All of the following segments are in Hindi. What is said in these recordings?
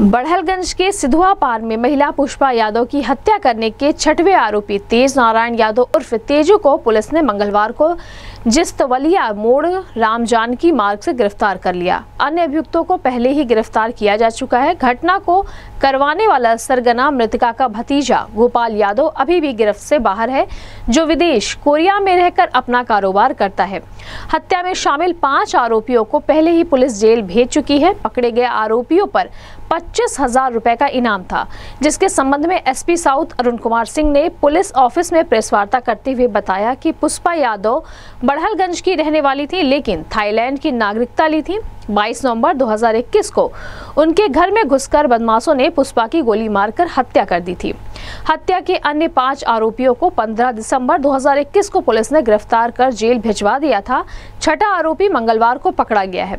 बढ़लगंज के सिधुआ पार में महिला पुष्पा यादव की हत्या करने के छठवें आरोपी तेज नारायण यादव उर्फ़ तेजू को पुलिस ने मंगलवार को जिस्तवलिया मोड़ राम जानकी मार्ग से गिरफ़्तार कर लिया। अन्य अभियुक्तों को पहले ही गिरफ़्तार किया जा चुका है। घटना को करवाने वाला सरगना मृतका का भतीजा गोपाल यादव अभी भी गिरफ्त से बाहर है, जो विदेश कोरिया में रहकर अपना कारोबार करता है। हत्या में शामिल पाँच आरोपियों को पहले ही पुलिस जेल भेज चुकी है। पकड़े गए आरोपियों पर पच्चीस हज़ार रुपए का इनाम था, जिसके संबंध में एसपी साउथ अरुण कुमार सिंह ने पुलिस ऑफ़िस में प्रेस वार्ता करते हुए बताया कि पुष्पा यादव बढ़लगंज की रहने वाली थी, लेकिन थाईलैंड की नागरिकता ली थी। 22 नवंबर 2021 को उनके घर में घुसकर बदमाशों ने पुष्पा की गोली मारकर हत्या कर दी थी। हत्या के अन्य पाँच आरोपियों को 15 दिसंबर 2021 को पुलिस ने गिरफ़्तार कर जेल भिजवा दिया था। छठा आरोपी मंगलवार को पकड़ा गया है।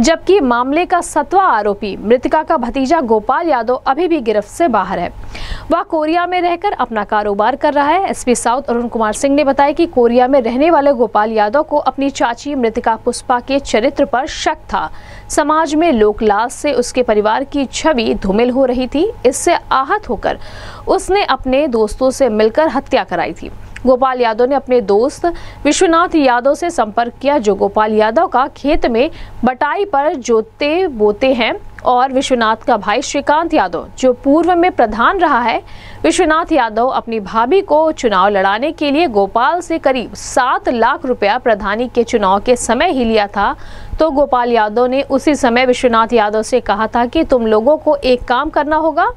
जबकि मामले का सतवा आरोपी मृतिका का भतीजा गोपाल यादव अभी भी गिरफ्त से बाहर है। वह कोरिया में रहकर अपना कारोबार कर रहा है। एसपी साउथ अरुण कुमार सिंह ने बताया कि कोरिया में रहने वाले गोपाल यादव को अपनी चाची मृतिका पुष्पा के चरित्र पर शक था। समाज में लोकलाज से उसके परिवार की छवि धूमिल हो रही थी। इससे आहत होकर उसने अपने दोस्तों से मिलकर हत्या कराई थी। गोपाल यादव ने अपने दोस्त विश्वनाथ यादव से संपर्क किया, जो गोपाल यादव का खेत में बटाई पर जोते बोते हैं, और विश्वनाथ का भाई श्रीकांत यादव, जो पूर्व में प्रधान रहा है। विश्वनाथ यादव अपनी भाभी को चुनाव लड़ाने के लिए गोपाल से करीब सात लाख रुपया प्रधानी के चुनाव के समय ही लिया था। तो गोपाल यादव ने उसी समय विश्वनाथ यादव से कहा था कि तुम लोगों को एक काम करना होगा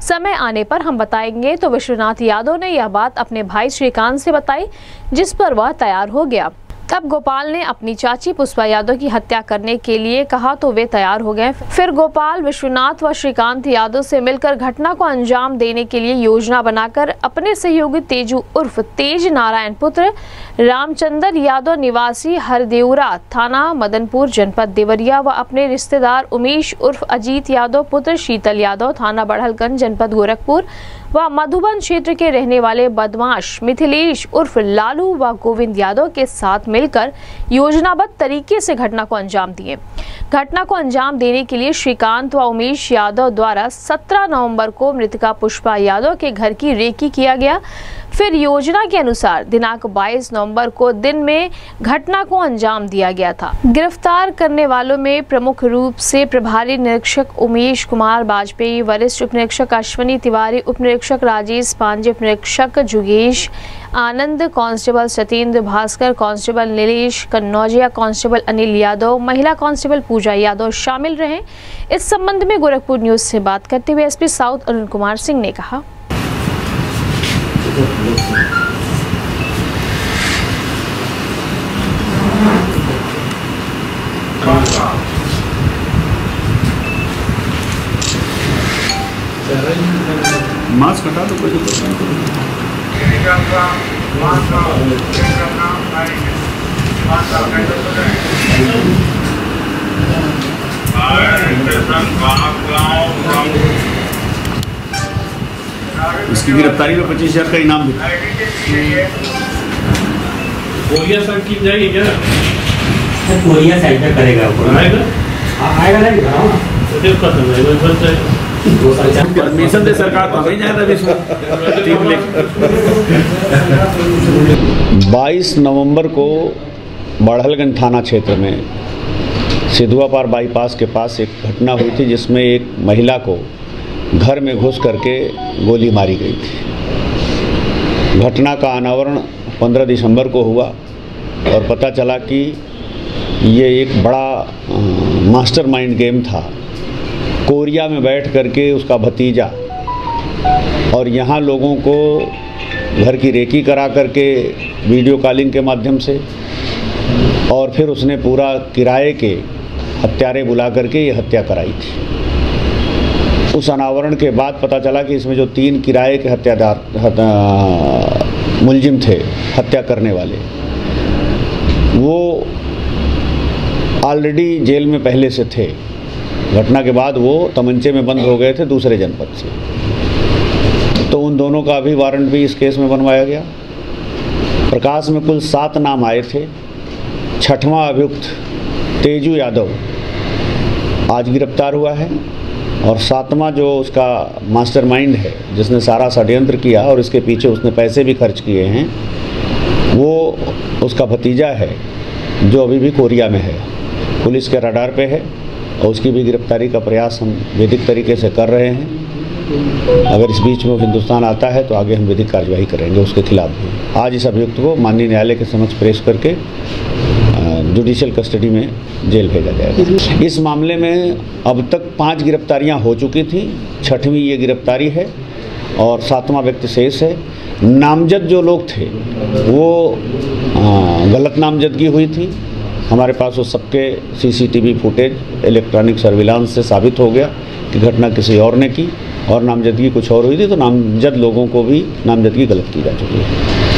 समय आने पर हम बताएँगे। तो विश्वनाथ यादव ने यह बात अपने भाई श्रीकांत से बताई, जिस पर वह तैयार हो गया। तब गोपाल ने अपनी चाची पुष्पा यादव की हत्या करने के लिए कहा तो वे तैयार हो गए। फिर गोपाल, विश्वनाथ व श्रीकांत यादव से मिलकर घटना को अंजाम देने के लिए योजना बनाकर अपने सहयोगी तेजू उर्फ़ तेज नारायण पुत्र रामचंद्र यादव निवासी हरदेवरा थाना मदनपुर, जनपद देवरिया व अपने रिश्तेदार उमेश उर्फ़ अजीत यादव पुत्र शीतल यादव थाना बढ़लगंज जनपद गोरखपुर व मधुबन क्षेत्र के रहने वाले बदमाश मिथिलेश उर्फ़ लालू व गोविंद यादव के साथ मिलकर योजनाबद्ध तरीके से घटना को अंजाम दिए। घटना को अंजाम देने के लिए श्रीकांत व उमेश यादव द्वारा 17 नवंबर को मृतका पुष्पा यादव के घर की रेकी किया गया। फिर योजना के अनुसार दिनांक 22 नवंबर को दिन में घटना को अंजाम दिया गया था। गिरफ़्तार करने वालों में प्रमुख रूप से प्रभारी निरीक्षक उमेश कुमार वाजपेयी वरिष्ठ उप निरीक्षक अश्वनी तिवारी उप निरीक्षक राजेश पांडे उप निरीक्षक जुगेश Anand, constable Satendra Bhaskar, constable Nilesh Kannaujia, constable Anil Yadav, महिला कांस्टेबल पूजा यादव शामिल रहे। इस संबंध में गोरखपुर न्यूज़ से बात करते हुए एसपी साउथ अरुण कुमार सिंह ने कहा। मास्क हटा दो कोई दिक्कत नहीं इसकी गिरफ्तारी में पच्चीस हज़ार का इनाम भी कोरिया सर की जाएगी क्या? सर कोरिया सेंटर करेगा वो। आएगा हाँ, आएगा ना दिखाओ ना तो दो साल चार परमिशन दे सरकार तो नहीं जाएगा अभी। टीम ले 22 नवंबर को बढ़लगंज थाना क्षेत्र में सिधुआपार बाईपास के पास एक घटना हुई थी जिसमें एक महिला को घर में घुस करके गोली मारी गई थी। घटना का अनावरण 15 दिसंबर को हुआ और पता चला कि ये एक बड़ा मास्टरमाइंड गेम था। कोरिया में बैठ करके उसका भतीजा और यहाँ लोगों को घर की रेकी करा करके वीडियो कॉलिंग के माध्यम से और फिर उसने पूरा किराए के हत्यारे बुला करके ये हत्या कराई थी। उस अनावरण के बाद पता चला कि इसमें जो तीन किराए के हत्यादार हत, मुलजिम थे हत्या करने वाले वो ऑलरेडी जेल में पहले से थे। घटना के बाद वो तमंचे में बंद हो गए थे दूसरे जनपद से। तो उन दोनों का भी वारंट भी इस केस में बनवाया गया। प्रकाश में कुल सात नाम आए थे। छठवां अभियुक्त तेजू यादव आज गिरफ़्तार हुआ है। और सातवां जो उसका मास्टरमाइंड है, जिसने सारा षड्यंत्र किया और इसके पीछे उसने पैसे भी खर्च किए हैं, वो उसका भतीजा है, जो अभी भी कोरिया में है। पुलिस के रडार पे है और उसकी भी गिरफ्तारी का प्रयास हम वैदिक तरीके से कर रहे हैं। अगर इस बीच में हिंदुस्तान आता है तो आगे हम विधिक कार्यवाही करेंगे, उसके खिलाफ भी। आज इस अभियुक्त को माननीय न्यायालय के समक्ष पेश करके जुडिशियल कस्टडी में जेल भेजा जाएगा। इस मामले में अब तक पाँच गिरफ्तारियाँ हो चुकी थी, छठवीं ये गिरफ्तारी है और सातवां व्यक्ति शेष है। नामजद जो लोग थे, वो गलत नामजदगी हुई थी। हमारे पास वो सबके सीसीटीवी फुटेज, इलेक्ट्रॉनिक सर्विलांस से साबित हो गया कि घटना किसी और ने की और नामजदगी कुछ और हुई थी तो नामजद लोगों को भी नामजदगी गलत की जा चुकी है।